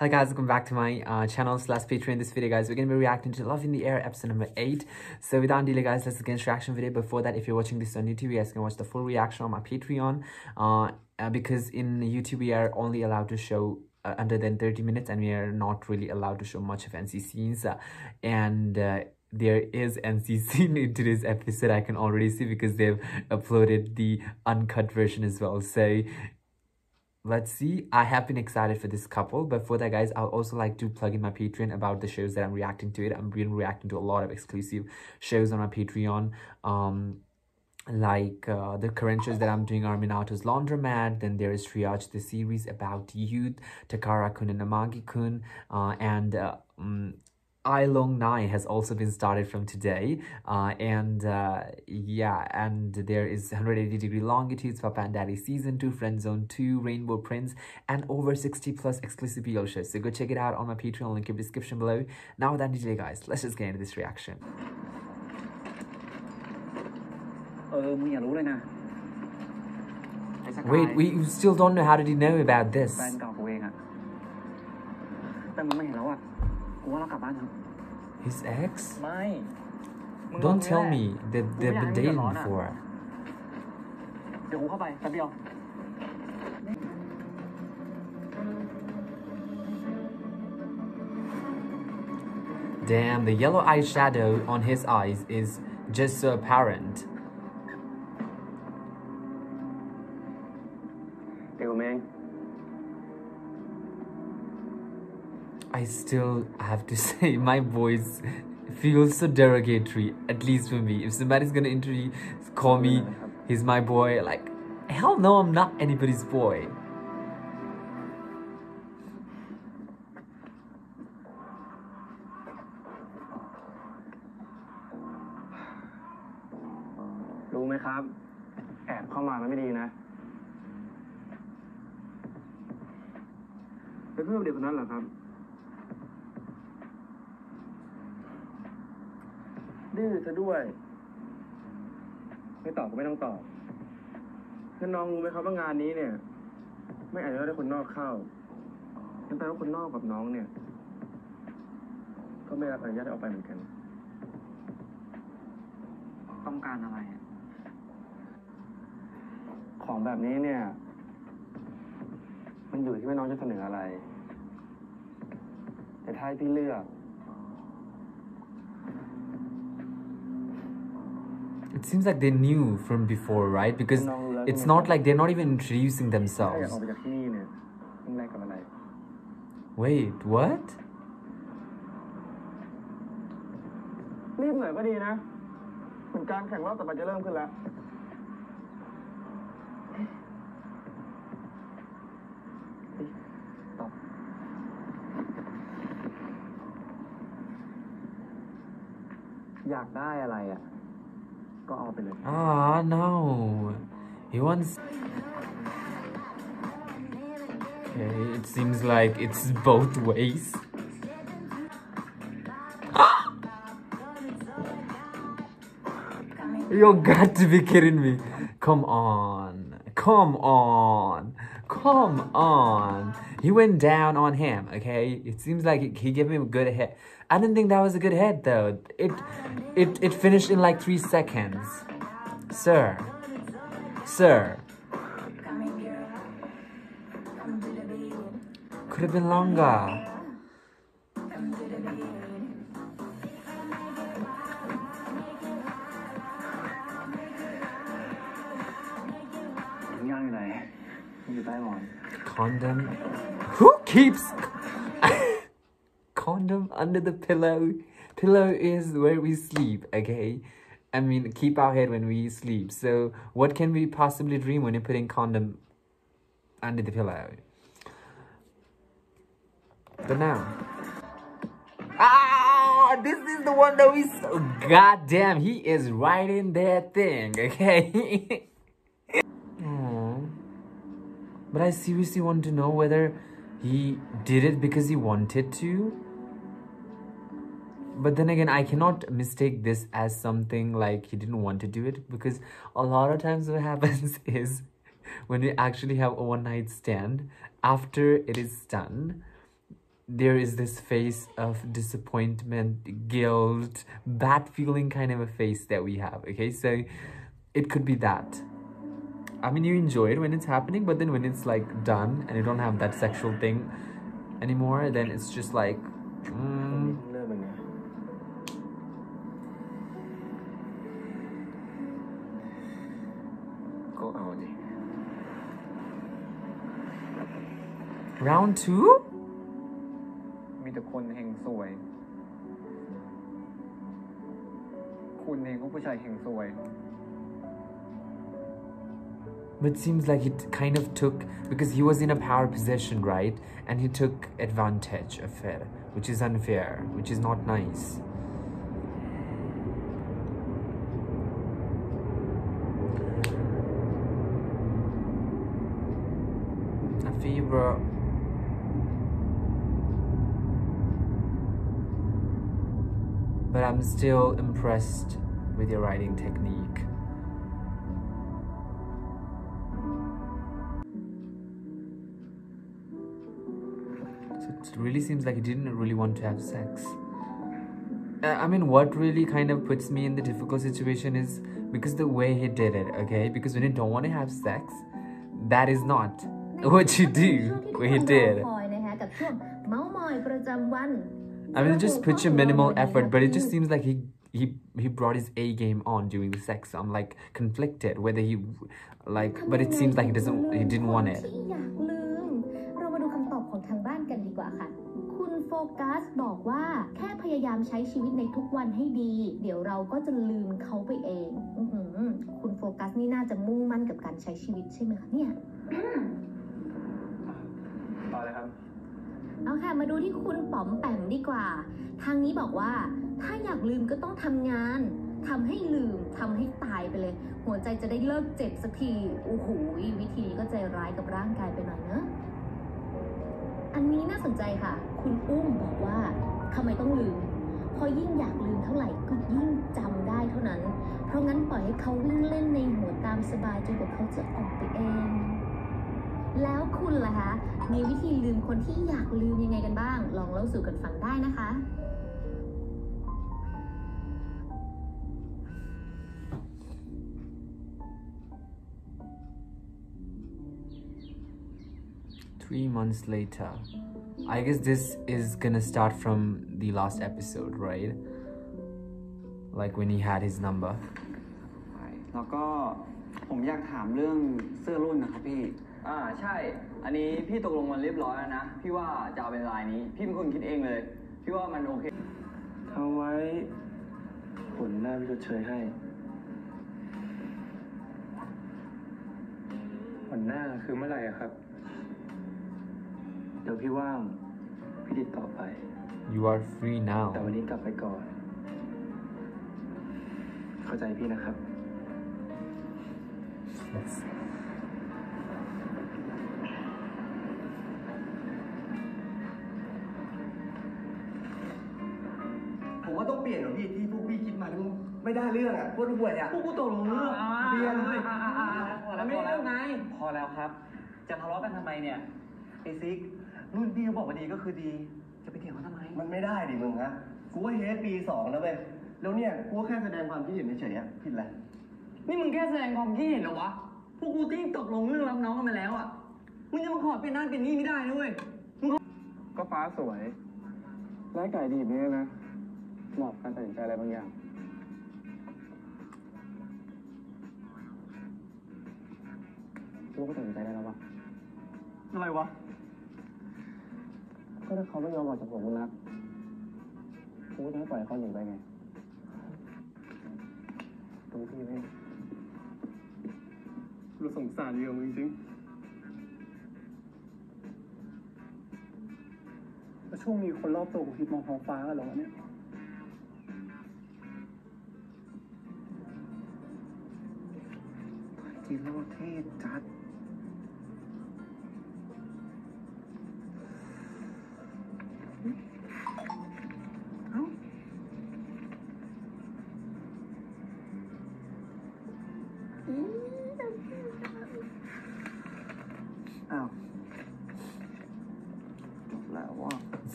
Hello guys, welcome back to my uh, channel slash Patreon. In this video guys, we're going to be reacting to Love in the Air episode number 8. So without delay guys, let's get into reaction video. Before that, if you're watching this on YouTube, you guys can watch the full reaction on my Patreon. Uh, uh, because in YouTube, we are only allowed to show uh, under than 30 minutes and we are not really allowed to show much of NC scenes. Uh, and uh, there is NC scene in today's episode I can already see because they've uploaded the uncut version as well. So let's see. I have been excited for this couple but for that guys i'll also like to plug in my patreon about the shows that i'm reacting to it. I'm been reacting to a lot of exclusive shows on my patreon. Um like uh, the current shows that I'm doing are Minato's Laundromat, then there is Triage, the series about youth, Takara-kun and Amagi-kun, uh, and uh, um, Ai Long Nhai has also been started from today. Uh, and uh, yeah, and there is 180 degree longitudes, Papa and Daddy season two, Friend Zone 2, Rainbow Prince, and over 60 plus exclusive videos. shows. So go check it out on my Patreon link in the description below. Now with that DJ guys, let's just get into this reaction. Wait, we still don't know how did he know about this? กูว่าเรากลับบ้านเถอะ His ex? ไม่มึง Don't ล tell งนี่ me แหละ that they've been dating before. เดี๋ยวกูเข้าไปแป๊บเดียว Damn, the yellow eyeshadow on his eyes is just so apparent. I still have to say my voice feels so derogatory, at least for me. If somebody's gonna introduce, call me, he's my boy, like, hell no, I'm not anybody's boy. รู้ไหมครับ แอบเข้ามามันไม่ดีนะเป็นเพื่อนเด็กคนนั้นเหรอครับ ดื้อซะด้วย ไม่ตอบก็ไม่ต้องตอบงั้นน้องรู้ไหมครับว่างานนี้เนี่ย ไม่อนุญาตให้คนนอกเข้างั้นแปลว่าคนนอกกับน้องเนี่ย ก็ไม่รับอนุญาตให้ออกไปเหมือนกัน ต้องการอะไรของแบบนี้เนี่ย มันอยู่ที่ว่าน้องจะเสนออะไร แต่ถ้าให้พี่เลือก It seems like they knew from before, right? Because it's not like they're not even introducing ถ้าอยาก themselves. ออกไปจากที่นี่เนี่ยต้องแลกกับอะไร Wait, what? รีบหน่อยก็ดีนะเหมือนการแข่งรอบต่อไปจะเริ่มขึ้นแล้วตบอยากได้อะไรอะ Ah, no. He wants... Okay, it seems like it's both ways. You got to be kidding me. Come on. Come on. Come on. He went down on him, okay? It seems like he- gave him a good hit. I didn't think that was a good hit though. It it it finished in like 3 seconds. Sir. Sir. Could have been longer. one. Condom? Who keeps condom under the pillow? Pillow is where we sleep, okay? I mean, keep our head when we sleep. So what can we possibly dream when you're putting condom under the pillow? But now. Ah, this is the one that we... So goddamn, he is right in that thing, okay? But I seriously want to know whether he did it because he wanted to. But then again, I cannot mistake this as something like he didn't want to do it because a lot of times what happens is when we actually have a one night stand, after it is done, there is this face of disappointment, guilt, bad feeling kind of a face that we have. Okay, so it could be that. I mean, you enjoy it when it's happening, but then when it's like done and you don't have that sexual thing anymore, then it's just like, mm, เริ่มเป็นไงก็เอาดิ round two? มีแต่คนเฮงซวย คุณเองก็ผู้ชายเฮงซวย But it seems like he kind of took because he was in a power position, right? And he took advantage of it, which is unfair, which is not nice. You, bro. But I'm still impressed with your writing technique. really seems like he didn't really want to have sex. Uh, I mean, what really kind of puts me in the difficult situation is because the way he did it, okay? Because when you don't want to have sex, that is not what you do, what he did. I mean, just put your minimal effort, but it just seems like he he he brought his A game on during the sex. I'm like conflicted whether he like, but it seems like he doesn't he didn't want it. ทางบ้านกันดีกว่าค่ะ คุณโฟกัสบอกว่าแค่พยายามใช้ชีวิตในทุกวันให้ดี เดี๋ยวเราก็จะลืมเขาไปเองอื้อหือคุณโฟกัสนี่น่าจะมุ่งมั่นกับการใช้ชีวิตใช่ไหมคะเนี่ยต่อเลยครับเอาค่ะมาดูที่คุณป๋อมแปมดีกว่า ทางนี้บอกว่า ถ้าอยากลืมก็ต้องทำงานทำให้ลืมทำให้ตายไปเลย หัวใจจะได้เลิกเจ็บสักทีโอ้โหวิธีนี้ก็ใจร้ายกับร่างกายไปหน่อยเนอะ อันนี้น่าสนใจค่ะ คุณอุ้มบอกว่าทำไมต้องลืม พอยิ่งอยากลืมเท่าไหร่ก็ยิ่งจำได้เท่านั้น เพราะงั้นปล่อยให้เขาวิ่งเล่นในหัวตามสบายจนกว่าเขาจะออกไปเอง แล้วคุณล่ะคะ มีวิธีลืมคนที่อยากลืมยังไงกันบ้าง ลองเล่าสู่กันฟังได้นะคะ Three months later. I guess this is gonna start from the last episode, right? Like when he had his number. แล้วก็ผมอยากถามเรื่องเสื้อรุ่นนะครับพี่ อ่าใช่ อันนี้พี่ตกลงมันเรียบร้อยแล้วนะ พี่ว่าจะเอาเป็นลายนี้ พี่เป็นคนคิดเองเลย พี่ว่ามันโอเคทำไว้ผลหน้าพี่ชดเชยให้ผลหน้าคือเมื่อไหร่อะครับ เดี๋ยวพี่ว่างพี่ติดต่อไป You are free now. แต่วันนี้กลับไปก่อน เข้าใจพี่นะครับ Yes. ผมว่าต้องเปลี่ยนเหรอพี่ที่พวกพี่คิดมานี่ไม่ได้เรื่องอะพวกห่วยอะพวกกูตกลงเรื่องเปลี่ยนเลยมันไม่ได้เรื่องไงพอแล้วครับ จะทะเลาะกันทำไมเนี่ยไอซิก รุ่นพี่เขาบอกว่าดีก็คือดี จะไปเถียงเขาทำไม มันไม่ได้ดิมึงฮะกูว่าเฮดปีสองแล้วเว้ยแล้วเนี่ยกูก็แค่แสดงความคิดเห็นเฉยๆอะผิดอะไรนี่มึงแค่แสดงความคิดเห็นเหรอวะ พวกกูที่ตกลงเรื่องรับน้องกันมาแล้วอะ มึงจะมาขอเปลี่ยนนั่นเปลี่ยนนี่ไม่ได้นะเว้ยก็ฟ้าสวยไร้ไก่ดีแบบนี้นะเหมาะกับการตัดสินใจอะไรบางอย่างรู้ก็ตัดสินใจได้แล้ววะอะไรวะ ก็ถ้าเขาไม่ยอมออกจากผมนะกูก็จะไม่ปล่อยให้เขาหนีไปไงตรงพี่นี่เราสงสารเยอะมึงจริงแล้วช่วงนี้คนรอบตัวกูคิดมองท้องฟ้ากันเหรอวะเนี่ยจีโร่เท่จัด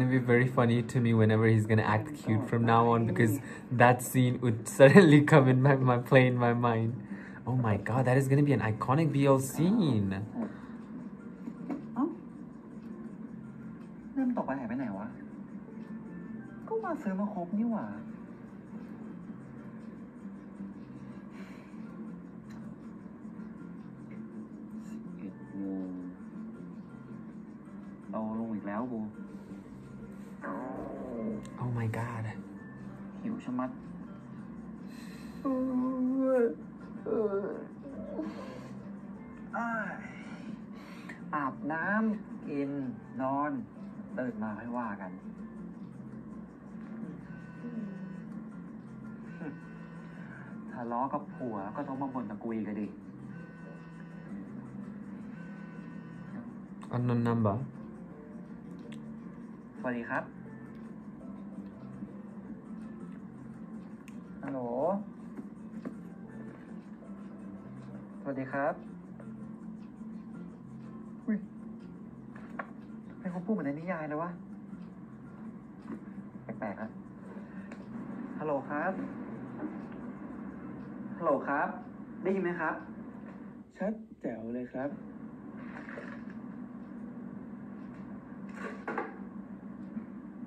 gonna be very funny to me whenever he's gonna act cute from now on because that scene would suddenly come in my, my play in my mind. Oh my god, that is gonna be an iconic BL scene. Oh my god. หิวชะมัดอ้ายอาบน้ำกินนอนตื่นมาค่อยว่ากัน ทะเลาะกับผัวก็ต้องมาบ่นตะกุยกันดิ Unknown number. สวัสดีครับ ฮัลโหล สวัสดีครับอุ้ยเป็นคนพูดเหมือนในนิยายเลยวะ แปลกๆอะฮัลโหลครับ ฮัลโหลครับ ได้ยินไหมครับ ชัดแจ๋วเลยครับ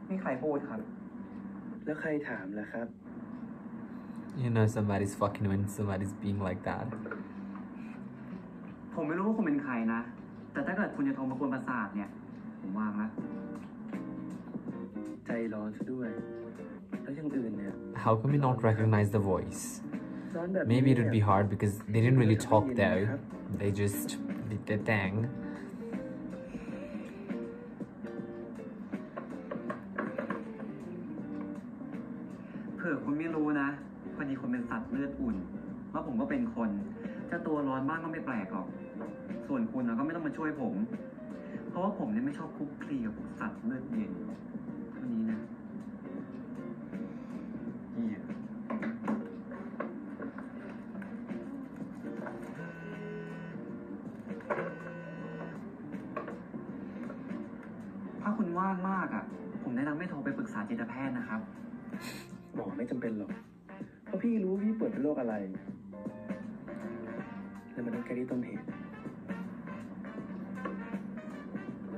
มีใครพูดครับ แล้วใครถามล่ะครับ You know somebody's fucking when somebody's being like that. ผมไม่รู้ว่าคุณเป็นใครนะ แต่ถ้าเกิดคุณจะโทรมากวนประสาทเนี่ย ผมวางละ ใจร้อนซะด้วย แล้วอย่างอื่นเนี่ย How can we not recognize the voice? ร้อนแบบนี้ Maybe it would be เนี่ย hard because they didn't really talk Yeah. though. They just did their thing. เผื่อคุณไม่รู้นะ พอดีคุณเป็นสัตว์เลือดอุ่น แล้วผมก็เป็นคน จะตัวร้อนบ้างก็ไม่แปลกหรอก ส่วนคุณนะก็ไม่ต้องมาช่วยผม เพราะว่าผมเนี่ยไม่ชอบคลุกคลีกับพวกสัตว์เลือดเย็นเท่านี้นะเหี้ยถ้าคุณว่างมากอะ ผมแนะนำให้โทรไปปรึกษาจิตแพทย์นะครับ หมอไม่จำเป็นหรอก ที่ต้นเหตุ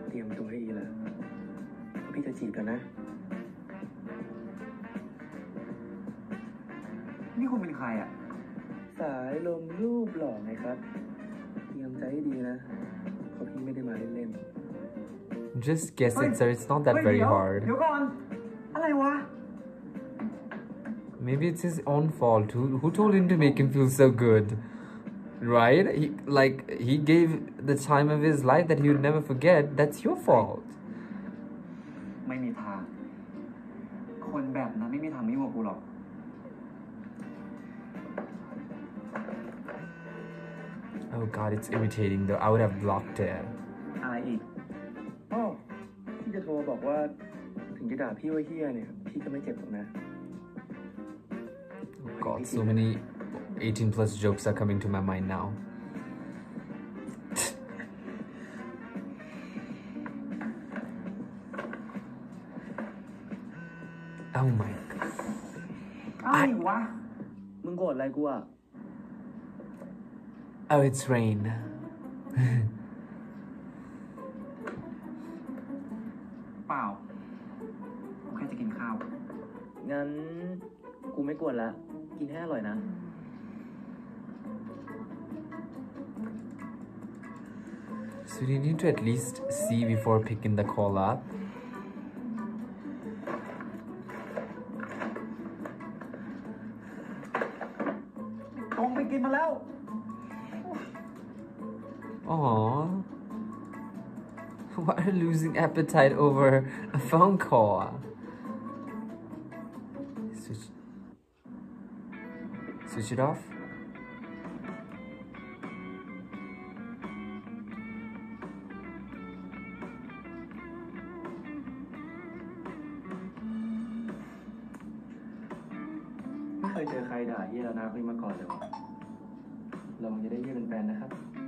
เตรียมตัวให้ดีละเพราะพี่จะจีบกันนะ นี่คุณเป็นใครอะ สายลมรูปหล่อไงครับ เตรียมใจให้ดีนะเพราะพี่ไม่ได้มาเล่น Just guess it, sir. It's not that เฮ้ย very เดี๋ยว hard. เดี๋ยวก่อนอะไรวะ Maybe it's his own fault. Who who told him to make him feel so good? Right? He like he gave the time of his life that he would never forget. That's your fault. ไม่มีทาง คนแบบนั้นไม่มีทางไม่ยุ่งกับกูหรอก Oh god, it's irritating though. I would have blocked it. อะไรอีก ๆอ๋อพี่จะโทรบอกว่า ถึงจะด่าพี่ว่าเฮียเนี่ย พี่ก็ไม่เจ็บหรอกนะ Oh god, so many 18 plus jokes are coming to my mind now. oh my god. อะไรวะมึงโกรธอะไรกูอะ Oh, it's rain. เปล่ากูแค่จะกินข้าว งั้น กูไม่กวนละ กินให้อร่อยนะ so you need to at least see before picking the call up Don't pick him out. Aww. Why are losing appetite over a phone call? Switch, switch it off. เคยเจอใครด่าเฮียแล้วนะคนนี้มาก่อนเลยวะเราจะได้เฮียเป็นแฟนนะครับ เ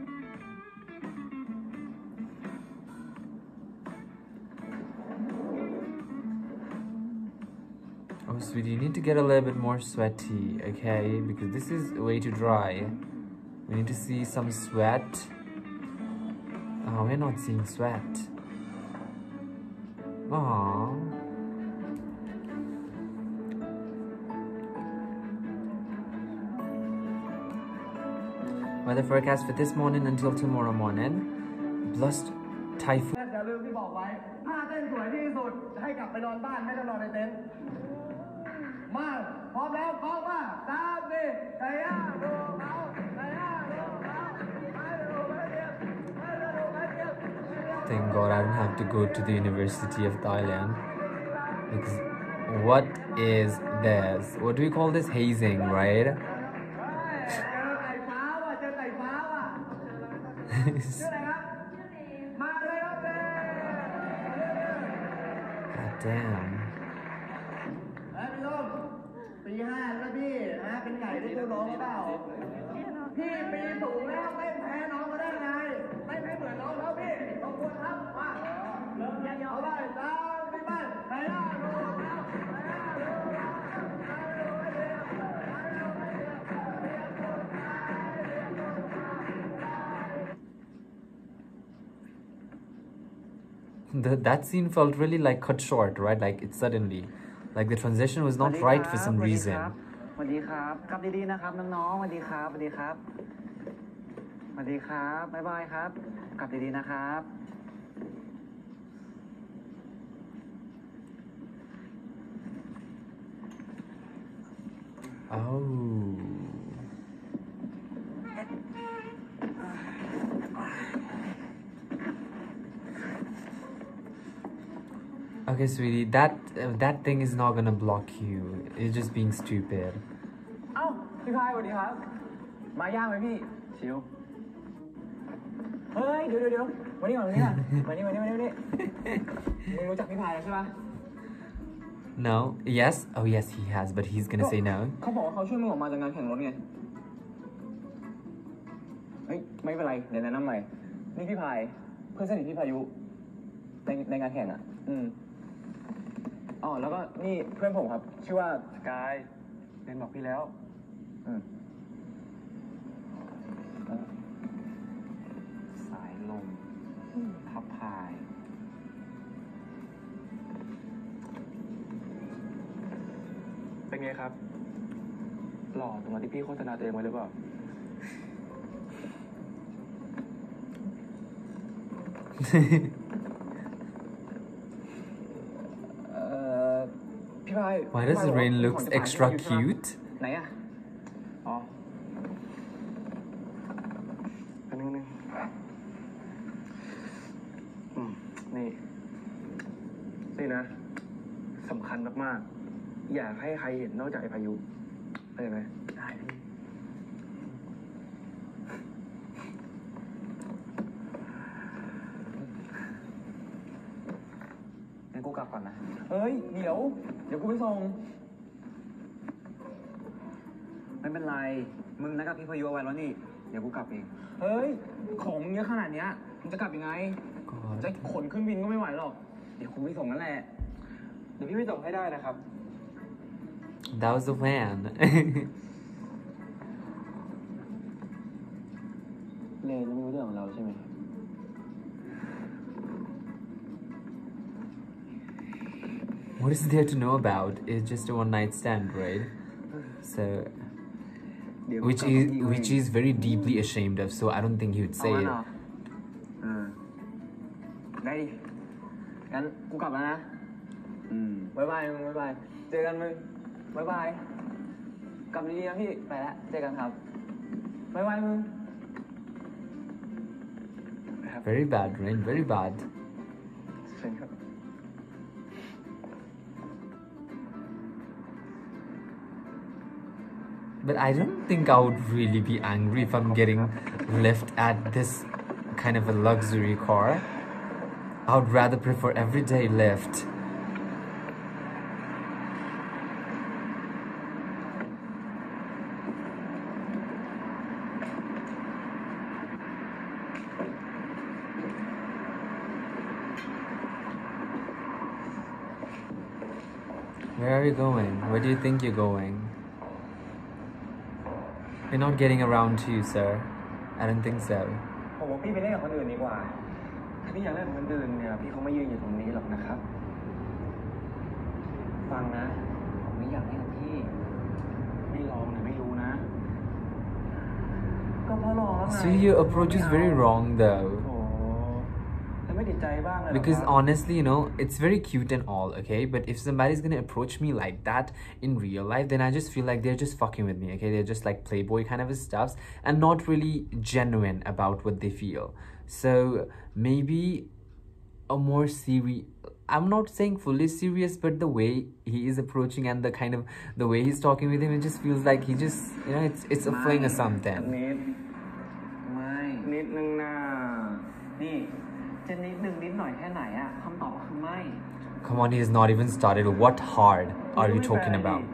Oh, sweetie, you need to get a little bit more sweaty, okay? Because this is way too dry. We need to see some sweat. Oh, we're not seeing sweat. Aww. Weather forecast for this morning until tomorrow morning. Plus typhoon. อย่าลืมที่บอกไว้ถ้าเต้นสวยที่สุด ให้กลับไปนอนบ้านไม่ต้องนอนในเต็นท์มาพร้อมแล้วพร้อมว่าสามสี่ไก่ย่างดูเขาไก่ย่างดูเขาไปดูไปเดียวไปดูไปเดียว Thank God I don't have to go to the University of Thailand. Because what is this? What do we call this? Hazing, right? guys. God damn. That scene felt really like cut short, right? Like it suddenly. Like the transition was not right for some reason. ส Okay, sweetie, that uh, that thing is not gonna block you. It's just being stupid. เอ้าพี่พายสวัสดีครับ มาย่างไหมพี่ ชิว เฮ้ย เดี๋ยวเดี๋ยวเดี๋ยววันนี้ก่อนวันนี้ก่อนวันนี้วันนี้วันนี้วันนี้มึงรู้จักพี่พายแล้วใช่ปะ No. Yes. Oh, yes, he has, but he's gonna say no. เขาบอกว่าเขาช่วยมึงออกมาจากงานแข่งรถไง เฮ้ย ไม่เป็นไร เดี๋ยวแนะนำใหม่ นี่พี่พาย เพื่อนสนิทพี่พายุ ในในงานแข่งอ่ะ อืม อ๋อแล้วก็นี่เพื่อนผมครับ ชื่อว่าสกายเรนบอกพี่แล้วอืมเออสายลมทับพาย เป็นไงครับ หล่อตรงที่พี่โฆษณาตัวเองไว้หรือเปล่า เอ่อ พี่พาย Why does Rain looks extra cute? ไหนอะ อ๋ออันนึงนึงอืมนี่ นี่นะสำคัญมากๆ อยากให้ใครเห็นนอกจากไอพายุเข้าใจไหม ได้พี่ งั้นกูกลับก่อนนะ เฮ้ย เดี๋ยว เดี๋ยวกูไปส่ง ไม่เป็นไร มึงนัดกับพี่พายุเอาไว้แล้วนี่ เดี๋ยวกูกลับเอง เฮ้ย ของมึงเยอะขนาดเนี้ยมึงจะกลับยังไง จะ God. ขนขึ้นบินก็ไม่ไหวหรอก เดี๋ยวกูไปส่งนั่นแหละ เดี๋ยวพี่ไปส่งให้ได้นะครับ That was the plan. เลนไม่รู้เรื่องของเราใช่ไหม what is there to know about? It's just a one night stand, right? So, เดี๋ยวกู which กลับกับ is พี่เอง which he's very deeply ashamed of. So I don't think he would เอา say งั้น it. เหรอเออได้ดิ งั้นกูกลับแล้วนะ อืมบ๊ายบายมึงบ๊ายบาย เจอกันมึงบ๊ายบาย กลับดีๆนะพี่ ไปแล้ว เจอกันครับบ๊ายบายมึง Very bad, Rain. Very bad. เชิญครับ But I don't think I would really be angry if I'm getting left at this kind of a luxury car. I would rather prefer everyday lift. Where are you going? Where do you think you're going? We're not getting around to you, sir. I don't think so. ผมว่าพี่ไปเล่นกับคนอื่นดีกว่า ถ้าพี่อยากเล่นกับคนอื่นเนี่ย พี่คงไม่ยืนอยู่ตรงนี้หรอกนะครับ ฟังนะ ผมไม่อยากเล่นกับพี่ ไม่ลองเนี่ยไม่รู้นะ ก็เพราะลองแล้วไง See, your approach is very wrong, โอ้ though. Because ครับ honestly, you know, it's very cute and all, okay? But if somebody's gonna approach me like that in real life, then I just feel like they're just fucking with me, okay? They're just like playboy kind of stuffs and not really genuine about what they feel. So maybe a more serious. I'm not saying fully serious, but the way he is approaching and the kind of the way he's talking with him, it just feels like he just, you know, it's it's a fling or something. นิด ไม่ นิดนึงนะ นี่ จะนิดหนึ่งนิดหน่อยแค่ไหนอะคำตอบก็คือไม่ Come on, he's not even started. What hard are you talking about?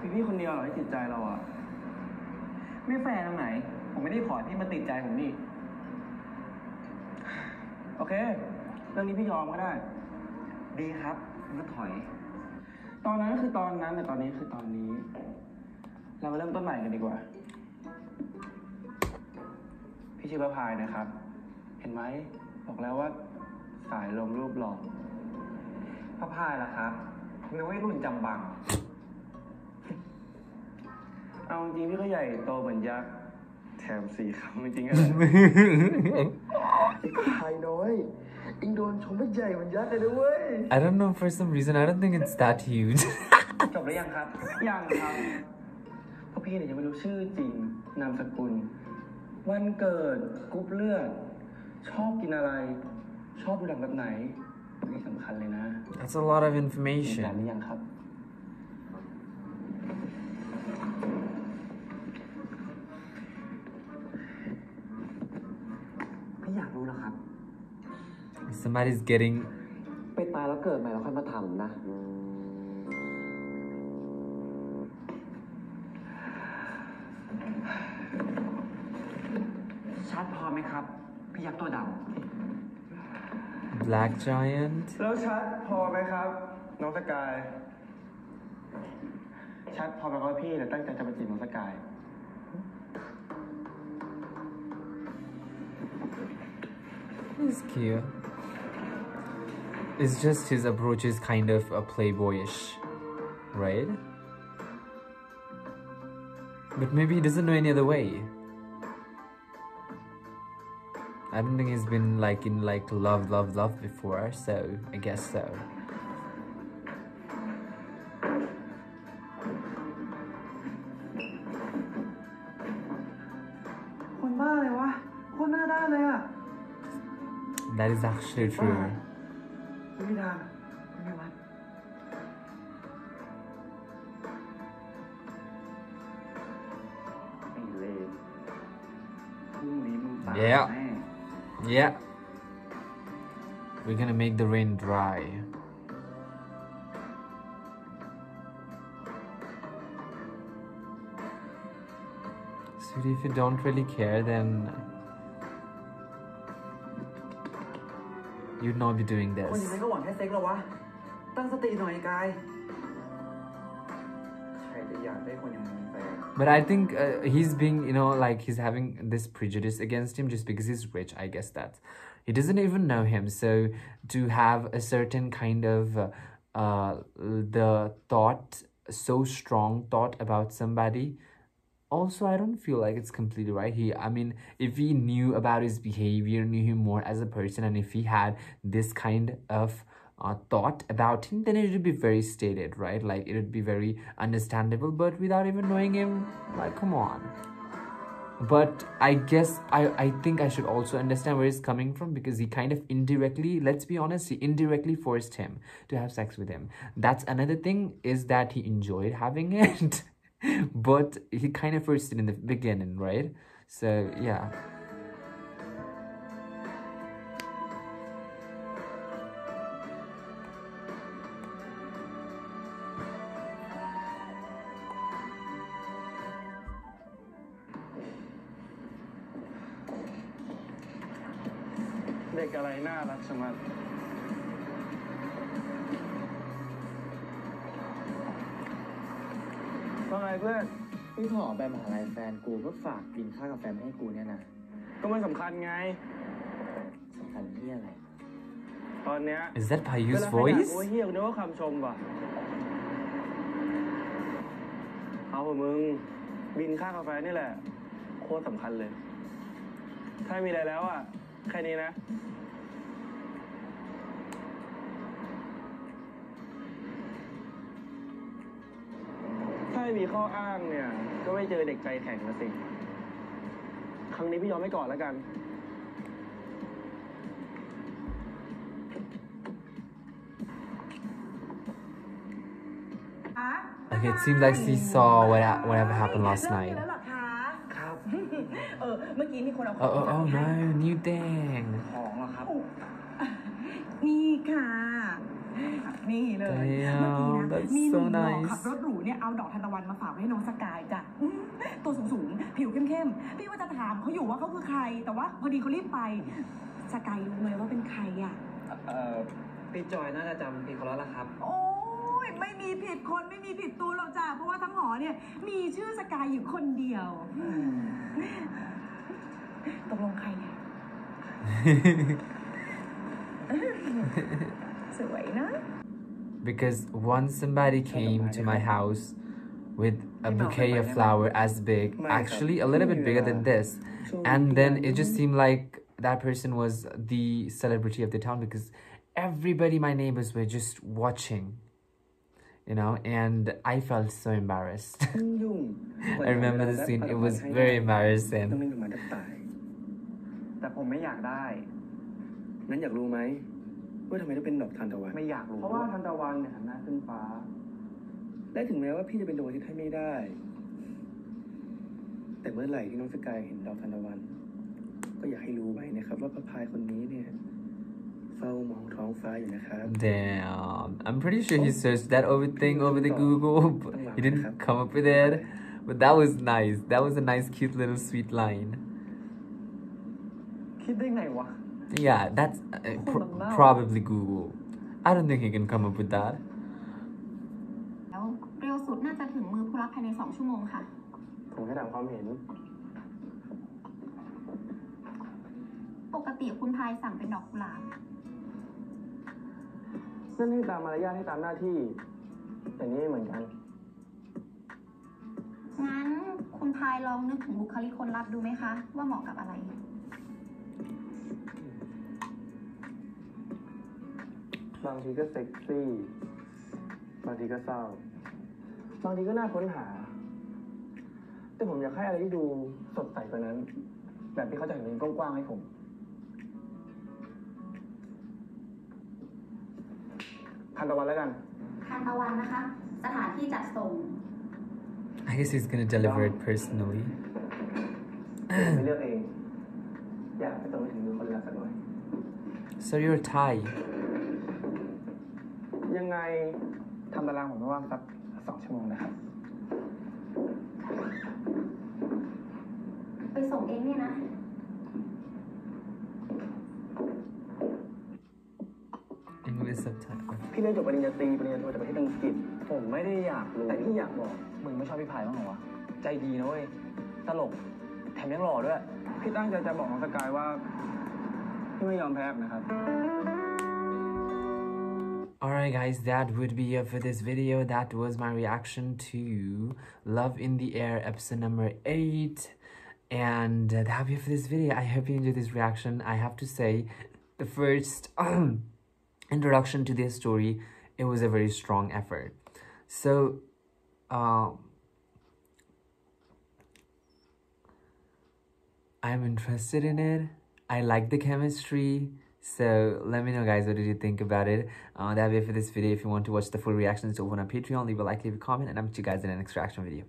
พี่พี่คนเดียวเหรอที่ติดใจเราอะไม่แฟร์ตรงไหน ผมไม่ได้ขอให้พี่มาติดใจผมนี่ โอเค เรื่องนี้พี่ยอมก็ได้ ดีครับผมก็ถอย ตอนนั้นก็คือตอนนั้นแต่ตอนนี้คือตอนนี้ เรามาเริ่มต้นใหม่กันดีกว่า พี่ชื่อประพายนะครับ เห็นไหม บอกแล้วว่าสายลมรูปหล่อพระพายล่ะครับนึกว่ารุ่นจำบัง เอาจริงๆพี่ก็ใหญ่โตเหมือนยักษ์แถมสี่คำจริงๆก็ไอ้พายน้อยเองโดนชมว่าใหญ่เหมือนยักษ์เลยนะเว้ย I don't know for some reason. I don't think it's that huge. จบหรือยังครับ ยังครับเพราะพี่เนี่ยยังไม่รู้ชื่อจริง นามสกุล วันเกิดกรุ๊ปเลือด ชอบกินอะไร ชอบดูหนังแบบไหนนี่สำคัญเลยนะ That's a lot of มีแฟน information. หรือยังครับพี่อยากรู้แล้วครับ Somebody's getting ไปตายแล้วเกิดใหม่แล้วค่อยมาทำนะ ชัดพอไหมครับ พี่ยักษ์ตัวด black giant. แล้วชัดพอไหมครับ น้องสกาย ชัดพอไหมครับว่าพี่เนี่ยตั้งใจจะมาจีบน้องสกาย He's cute. It's just his approach is kind of a playboyish, right? But maybe he doesn't know any other way. I don't think he's been like in like love, love, love before, so I guess so. That is actually true. Yeah. We're gonna make the rain dry. So if you don't really care, then you'd not be doing this. But I think uh, he's being, you know, like he's having this prejudice against him just because he's rich. I guess that he doesn't even know him. So to have a certain kind of uh, the thought, so strong thought about somebody. Also, I don't feel like it's completely right. He, I mean, if he knew about his behavior, knew him more as a person, and if he had this kind of uh, thought about him, then it would be very stated, right? Like it would be very understandable. But without even knowing him, like, come on. But I guess I, I think I should also understand where he's coming from because he kind of indirectly, let's be honest, he indirectly forced him to have sex with him. That's another thing is that he enjoyed having it, but he kind of forced it in the beginning, right? So yeah. ารักสมัติว่าไงเพื่อนพี่ขอไปมหาลัยแฟนกูเพื่อฝากกินข้าวกับแฟนให้กูเนี่ยนะก็ไม่สำคัญไงสำคัญที่อะไร ตอนเนี้ย Is that เว Payu's ลาใครด่า voice? กูเฮียกูนึกว่าคำชมว่ะเอาเถอะมึง บินค่ากาแฟนี่แหละ โคตรสำคัญเลย ถ้าไม่มีอะไรแล้วอะ แค่นี้นะ ไม่มีข้ออ้างเนี่ย ก็ไม่เจอเด็กใจแข็งนะสิ ครั้งนี้พี่ยอมไม่ก่อนแล้วกัน Okay, it seems like she saw what ha- whatever happened last night. แล้วเหรอคะครับ เออ เมื่อกี้มีคนเอาข Oh, อง oh, oh มาให้ no, new thing. ของเหรอครับ นี่ค่ะ นี่เลย Damn, เมื่อกี้นะ that's มีหนุ่ม so หล่อ nice ขับรถหรูเนี่ยเอาดอกทานตะวันมาฝากไว้ให้น้องสกายจ้ะอืมตัวสูงๆ ผิวเข้มๆ พี่ว่าจะถามเขาอยู่ว่าเขาคือใคร แต่ว่าพอดีเขารีบไป สกายรู้ไหมว่าเป็นใครอะ เอ่อพี่จอยน่าจะจำพี่เขาแล้วล่ะครับ โอ้ยไม่มีผิดคนไม่มีผิดตัวหรอกจ้ะเพราะว่าทั้งหอเนี่ย มีชื่อสกายอยู่คนเดียวตกลงใครเนี่ยสวยนะ Because once somebody came to my house with a bouquet of flower as big, actually a little bit bigger than this, and then it just seemed like that person was the celebrity of the town because everybody, my neighbors, were just watching you know, and I felt so embarrassed. I remember the scene, it was very embarrassing. ว่าทำไมต้องเป็นดอกทานตะวัน ไม่อยากรู้เพราะว่าทานตะวันเนี่ยหันหน้าขึ้นฟ้า และถึงแม้ว่าพี่จะเป็นดวงอาทิตย์ให้ไม่ได้ แต่เมื่อไหร่ที่น้องสกายเห็นดอกทานตะวัน ก็อยากให้รู้ไว้นะครับ ว่าพระพายคนนี้เนี่ย เฝ้ามองท้องฟ้าอยู่นะครับ Damn. I'm pretty sure he searched that over thing over the Google, but he didn't come up with it. But that was nice. That was a nice, cute little sweet line. คิดได้ไงวะ Yeah, that's uh, pro- probably Google. I don't think he can come up with that. แล้วเร็วสุดน่าจะถึงมือผู้รับภายใน 2 ชั่วโมงค่ะ ผมแค่ถามความเห็น ปกติคุณพายสั่งเป็นดอกกุหลาบนั่นให้ตามมารยาทให้ตามหน้าที่แต่นี่ไม่เหมือนกัน งั้นคุณพายลองนึกถึงบุคลิกคนรับดูไหมคะ ว่าเหมาะกับอะไร บางทีก็เซ็กซี่ บางทีก็เศร้า บางทีก็น่าค้นหา แต่ผมอยากให้อะไรที่ดูสดใสกว่านั้น แบบที่เขาจะเห็นเป็นกว้างๆให้ผม ทันตะวันแล้วกัน ทานตะวันนะคะ สถานที่จัดส่ง I guess he's gonna deliver it personally. ไม่เลือกเอง อยากให้ตรงไปถึงมือคนรักสักหน่อย So you're Thai. ยังไงทำตารางผมว่างสักสองชั่วโมงนะครับ ไปส่งเองเนี่ยนะ English subtitle. พี่เรียนจบปริญญาตรีปริญญาโทจากประเทศอังกฤษ ผมไม่ได้อยากรู้ แต่พี่อยากบอก มึงไม่ชอบพี่พายบ้างเหรอวะ ใจดีนะเว้ย ตลก แถมยังหล่อด้วย พี่ตั้งใจจะบอกน้องสกายว่า พี่ไม่ยอมแพ้นะครับ Alright guys, that would be it for this video. That was my reaction to Love in the Air episode number 8. And uh, that'll be it for this video. I hope you enjoyed this reaction. I have to say, the first introduction to this story, it was a very strong effort. So, um, I'm interested in it. I like the chemistry. So let me know guys what did you think about it. Uh, that'll be it for this video. If you want to watch the full reactions over on Patreon, leave a like, leave a comment, and I'll meet you guys in an extraction video.